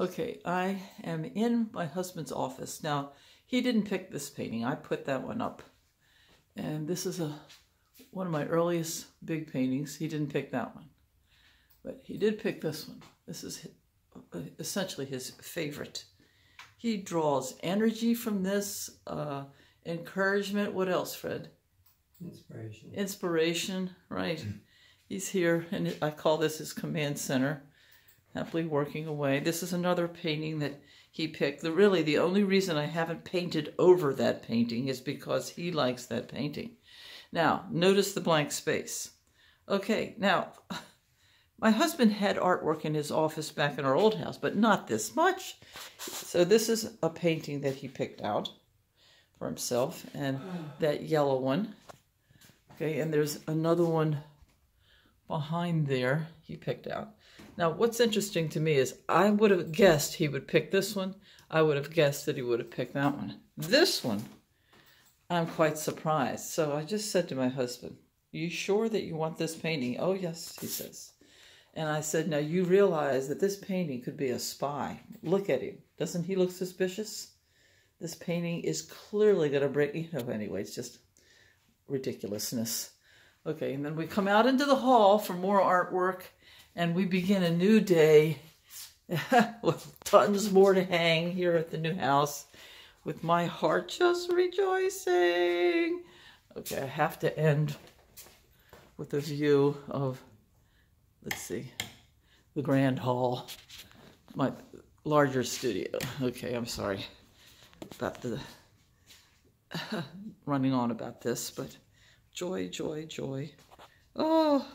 Okay, I am in my husband's office. Now, he didn't pick this painting. I put that one up. And this is a one of my earliest big paintings. He didn't pick that one. But he did pick this one. This is essentially his favorite. He draws energy from this, uh, encouragement. What else, Fred? Inspiration. Inspiration, right. He's here, and I call this his command center happily working away. This is another painting that he picked. The, really, the only reason I haven't painted over that painting is because he likes that painting. Now, notice the blank space. Okay, now, my husband had artwork in his office back in our old house, but not this much. So this is a painting that he picked out for himself, and that yellow one. Okay, and there's another one behind there he picked out. Now, what's interesting to me is I would have guessed he would pick this one. I would have guessed that he would have picked that one. This one, I'm quite surprised. So I just said to my husband, you sure that you want this painting? Oh, yes, he says. And I said, now you realize that this painting could be a spy. Look at him. Doesn't he look suspicious? This painting is clearly going to break, you know, anyway, it's just ridiculousness. Okay, and then we come out into the hall for more artwork and we begin a new day with tons more to hang here at the new house with my heart just rejoicing. Okay, I have to end with a view of, let's see, the grand hall, my larger studio. Okay, I'm sorry about the running on about this, but joy, joy, joy. Oh.